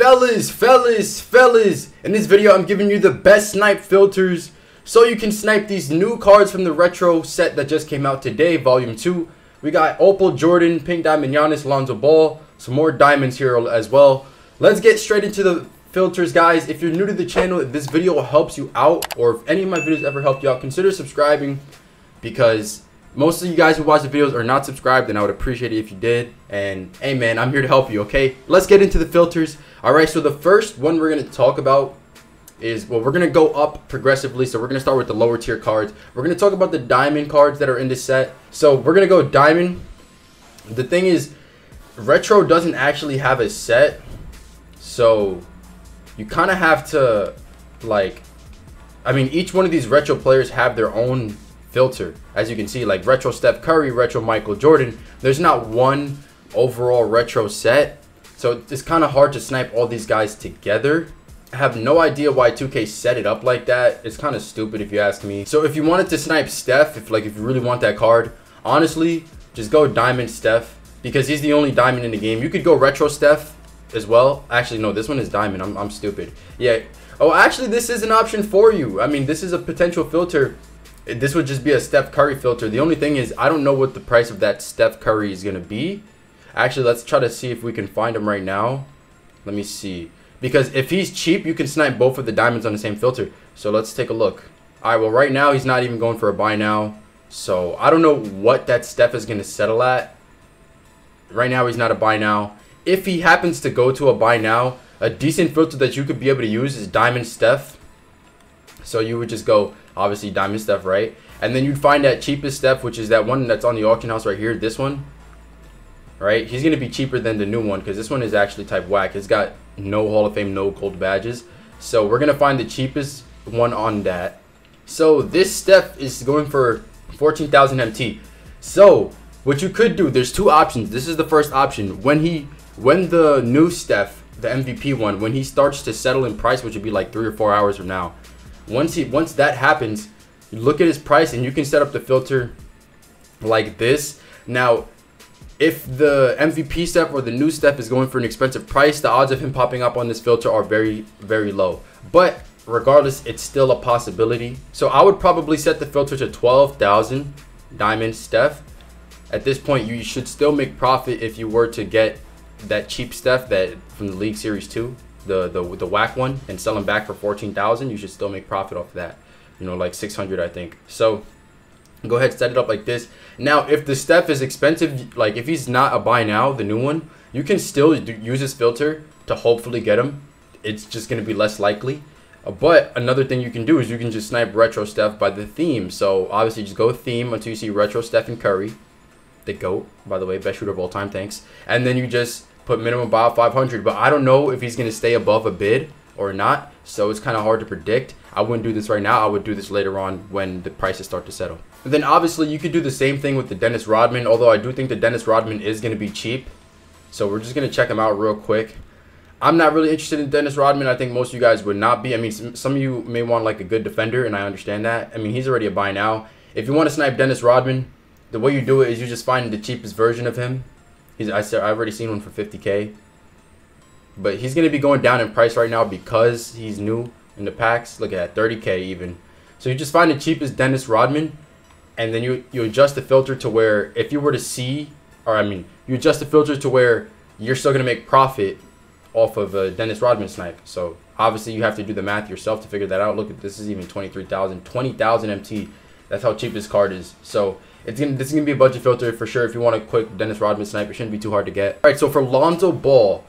Fellas, fellas, fellas, in this video I'm giving you the best snipe filters so you can snipe these new cards from the retro set that just came out today, volume 2. We got Opal, Jordan, Pink Diamond, Giannis, Lonzo Ball, some more diamonds here as well. Let's get straight into the filters, guys. If you're new to the channel, if this video helps you out, or if any of my videos ever helped you out, consider subscribing because most of you guys who watch the videos are not subscribed and I would appreciate it if you did. And hey man, I'm here to help you, okay? Let's get into the filters. Alright, so the first one we're going to talk about is, well, we're going to go up progressively. So we're going to start with the lower tier cards. We're going to talk about the diamond cards that are in this set. So we're going to go diamond. The thing is, retro doesn't actually have a set. So you kind of have to, like, I mean, each one of these retro players have their own filter. As you can see, like retro Steph Curry, retro Michael Jordan. There's not one overall retro set. So it's kind of hard to snipe all these guys together. I have no idea why 2K set it up like that. It's kind of stupid if you ask me. So if you wanted to snipe Steph, if like if you really want that card, honestly, just go Diamond Steph because he's the only diamond in the game. You could go retro Steph as well. Actually, no, this one is diamond. I'm, I'm stupid. Yeah. Oh, actually, this is an option for you. I mean, this is a potential filter this would just be a Steph Curry filter. The only thing is I don't know what the price of that Steph Curry is going to be. Actually, let's try to see if we can find him right now. Let me see. Because if he's cheap, you can snipe both of the diamonds on the same filter. So let's take a look. All right, well, right now he's not even going for a buy now. So I don't know what that Steph is going to settle at. Right now he's not a buy now. If he happens to go to a buy now, a decent filter that you could be able to use is Diamond Steph. So you would just go obviously diamond Steph, right? And then you'd find that cheapest Steph, which is that one that's on the auction house right here, this one. Right? He's going to be cheaper than the new one because this one is actually type whack. It's got no Hall of Fame, no gold badges. So we're going to find the cheapest one on that. So this Steph is going for 14,000 MT. So what you could do, there's two options. This is the first option. When he, when the new Steph, the MVP one, when he starts to settle in price, which would be like three or four hours from now, once he once that happens, you look at his price and you can set up the filter like this. Now, if the MVP Steph or the new Steph is going for an expensive price, the odds of him popping up on this filter are very, very low. But regardless, it's still a possibility. So I would probably set the filter to 12,000 diamond Steph. At this point, you should still make profit if you were to get that cheap Steph that from the League Series 2 the the the whack one and sell them back for 14,000, you should still make profit off of that. You know, like 600 I think. So go ahead set it up like this. Now, if the Steph is expensive, like if he's not a buy now, the new one, you can still use this filter to hopefully get him. It's just going to be less likely. Uh, but another thing you can do is you can just snipe retro Steph by the theme. So obviously just go theme until you see retro Stephen Curry, the GOAT, by the way, best shooter of all time, thanks. And then you just put minimum about 500, but I don't know if he's going to stay above a bid or not. So it's kind of hard to predict. I wouldn't do this right now. I would do this later on when the prices start to settle. And then obviously you could do the same thing with the Dennis Rodman, although I do think the Dennis Rodman is going to be cheap. So we're just going to check him out real quick. I'm not really interested in Dennis Rodman. I think most of you guys would not be. I mean, some of you may want like a good defender, and I understand that. I mean, he's already a buy now. If you want to snipe Dennis Rodman, the way you do it is you just find the cheapest version of him He's I said I've already seen one for 50k. But he's gonna be going down in price right now because he's new in the packs. Look at that, 30k even. So you just find the cheapest Dennis Rodman, and then you you adjust the filter to where if you were to see, or I mean, you adjust the filter to where you're still gonna make profit off of a Dennis Rodman snipe. So obviously you have to do the math yourself to figure that out. Look at this is even 23,000, 20,000 MT. That's how cheap this card is. So it's gonna this is gonna be a budget filter for sure. If you want a quick Dennis Rodman snipe. It shouldn't be too hard to get. All right, so for Lonzo Ball,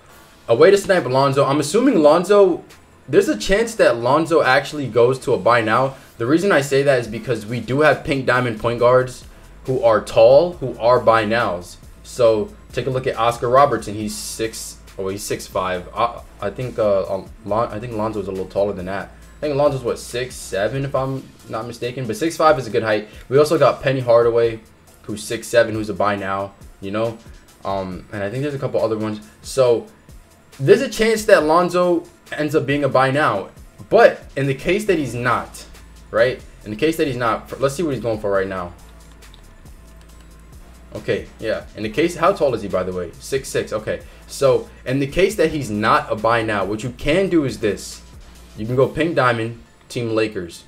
a way to snipe Lonzo. I'm assuming Lonzo. There's a chance that Lonzo actually goes to a buy now. The reason I say that is because we do have pink diamond point guards who are tall, who are buy nows. So take a look at Oscar Robertson. He's six. Oh, he's six five. I, I think uh, um, I think Lonzo's a little taller than that. I think Alonzo's what six seven if I'm not mistaken, but six five is a good height. We also got Penny Hardaway, who's six seven, who's a buy now. You know, um, and I think there's a couple other ones. So there's a chance that Lonzo ends up being a buy now, but in the case that he's not, right? In the case that he's not, let's see what he's going for right now. Okay, yeah. In the case, how tall is he, by the way? Six six. Okay. So, in the case that he's not a buy now, what you can do is this. You can go pink diamond, team Lakers.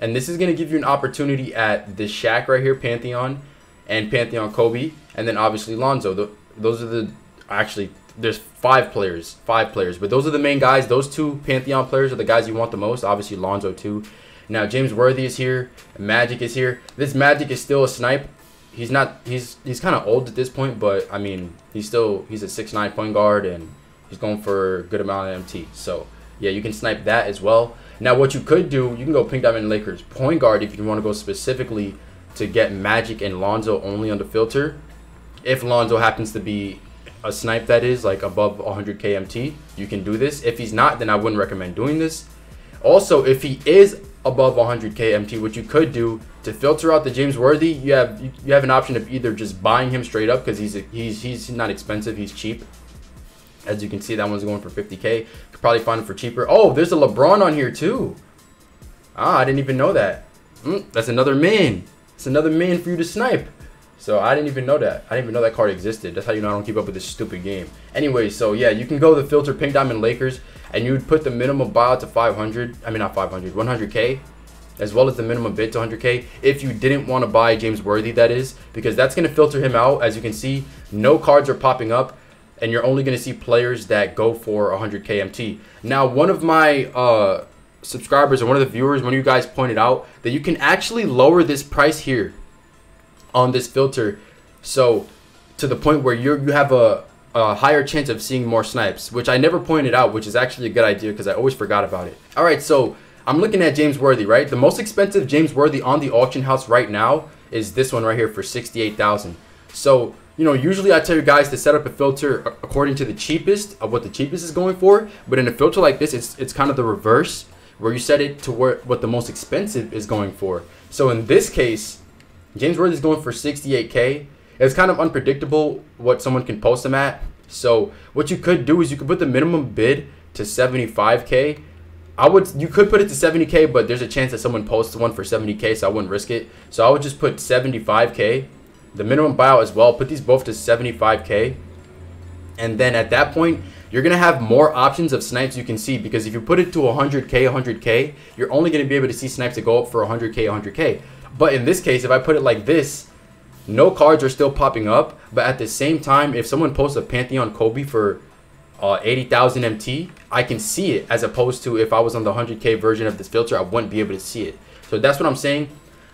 And this is going to give you an opportunity at this Shaq right here, Pantheon, and Pantheon Kobe, and then obviously Lonzo. The, those are the, actually, there's five players, five players, but those are the main guys. Those two Pantheon players are the guys you want the most. Obviously, Lonzo too. Now, James Worthy is here. Magic is here. This Magic is still a snipe he's not he's he's kind of old at this point, but I mean he's still he's a six nine point guard and he's going for a good amount of MT. So yeah, you can snipe that as well. Now what you could do, you can go pink diamond Lakers point guard if you want to go specifically to get Magic and Lonzo only on the filter. If Lonzo happens to be a snipe that is like above 100 KMT, you can do this. If he's not, then I wouldn't recommend doing this. Also, if he is above 100k MT, what you could do to filter out the James Worthy, you have you have an option of either just buying him straight up because he's a, he's he's not expensive, he's cheap. As you can see, that one's going for 50k. Could probably find it for cheaper. Oh, there's a LeBron on here too. Ah, I didn't even know that. Mm, that's another man. It's another man for you to snipe. So I didn't even know that. I didn't even know that card existed. That's how you know I don't keep up with this stupid game. Anyway, so yeah, you can go the filter Pink Diamond Lakers, and you would put the minimum buyout to 500. I mean not 500, 100k as well as the minimum bid to 100k if you didn't want to buy James Worthy that is because that's going to filter him out as you can see no cards are popping up and you're only going to see players that go for 100 KMT. Now one of my uh, subscribers or one of the viewers one of you guys pointed out that you can actually lower this price here on this filter so to the point where you you have a a higher chance of seeing more snipes, which I never pointed out, which is actually a good idea because I always forgot about it. All right, so I'm looking at James Worthy, right? The most expensive James Worthy on the auction house right now is this one right here for 68,000. So, you know, usually I tell you guys to set up a filter according to the cheapest of what the cheapest is going for, but in a filter like this, it's it's kind of the reverse where you set it to where what the most expensive is going for. So in this case, James Worthy is going for 68k. It's kind of unpredictable what someone can post them at. So what you could do is you could put the minimum bid to 75k I would you could put it to 70k, but there's a chance that someone posts one for 70k, so I wouldn't risk it. So I would just put 75k, the minimum buyout as well. Put these both to 75k, and then at that point, you're gonna have more options of snipes you can see because if you put it to 100k, 100k, you're only gonna be able to see snipes that go up for 100k, 100k. But in this case, if I put it like this, no cards are still popping up. But at the same time, if someone posts a Pantheon Kobe for uh, 80,000 MT, I can see it as opposed to if I was on the 100K version of this filter, I wouldn't be able to see it. So that's what I'm saying.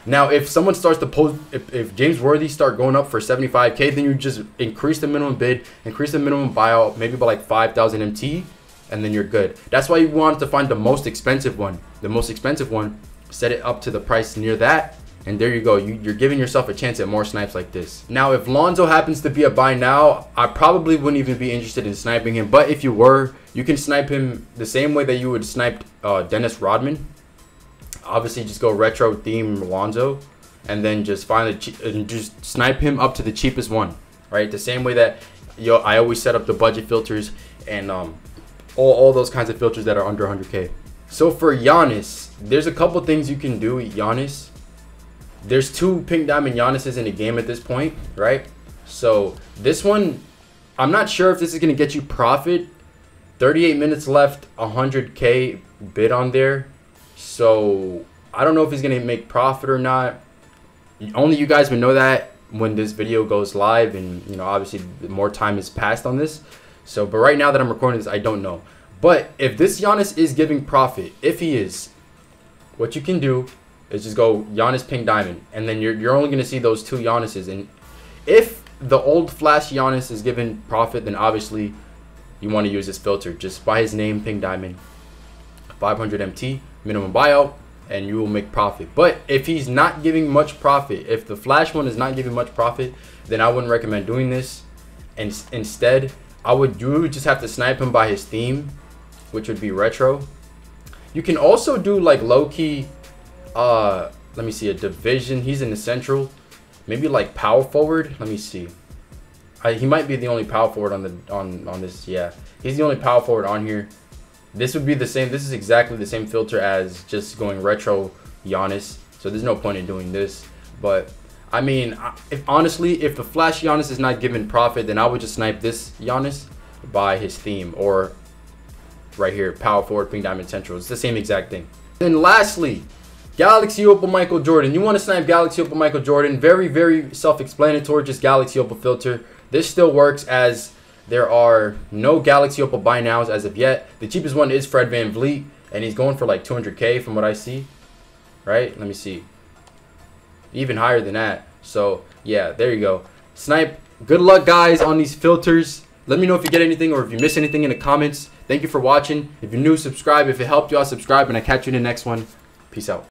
Now, if someone starts to post, if, if James Worthy start going up for 75K, then you just increase the minimum bid, increase the minimum buyout, maybe by like 5,000 MT, and then you're good. That's why you want to find the most expensive one. The most expensive one, set it up to the price near that, and there you go. You, are giving yourself a chance at more snipes like this. Now, if Lonzo happens to be a buy now, I probably wouldn't even be interested in sniping him. But if you were, you can snipe him the same way that you would snipe uh, Dennis Rodman. Obviously, just go retro theme Lonzo, and then just find the and just snipe him up to the cheapest one, right? The same way that yo I always set up the budget filters and um, all all those kinds of filters that are under 100k. So for Giannis, there's a couple things you can do. Giannis there's two pink diamond Giannis's in the game at this point, right? So this one, I'm not sure if this is gonna get you profit. 38 minutes left, 100k bid on there. So I don't know if he's gonna make profit or not. Only you guys would know that when this video goes live, and you know obviously more time has passed on this. So, but right now that I'm recording this, I don't know. But if this Giannis is giving profit, if he is, what you can do is just go Giannis Pink Diamond, and then you're you're only gonna see those two Giannis's. And if the old Flash Giannis is given profit, then obviously you want to use this filter. Just by his name, Pink Diamond, 500 MT minimum buyout, and you will make profit. But if he's not giving much profit, if the Flash one is not giving much profit, then I wouldn't recommend doing this. And instead, I would you would just have to snipe him by his theme, which would be retro. You can also do like low key uh, let me see a division. He's in the central. Maybe like power forward. Let me see. I, he might be the only power forward on the on on this. Yeah, he's the only power forward on here. This would be the same. This is exactly the same filter as just going retro Giannis. So there's no point in doing this. But I mean, if honestly, if the Flash Giannis is not giving profit, then I would just snipe this Giannis by his theme or right here, power forward, pink diamond central. It's the same exact thing. And lastly, Galaxy Opal Michael Jordan. You want to snipe Galaxy Opal Michael Jordan. Very, very self-explanatory, just Galaxy Opal filter. This still works as there are no Galaxy Opal buy nows as of yet. The cheapest one is Fred VanVleet, and he's going for like 200k from what I see. Right? Let me see even higher than that. So yeah, there you go. Snipe. Good luck, guys, on these filters. Let me know if you get anything or if you miss anything in the comments. Thank you for watching. If you're new, subscribe. If it helped you out, subscribe, and I catch you in the next one. Peace out.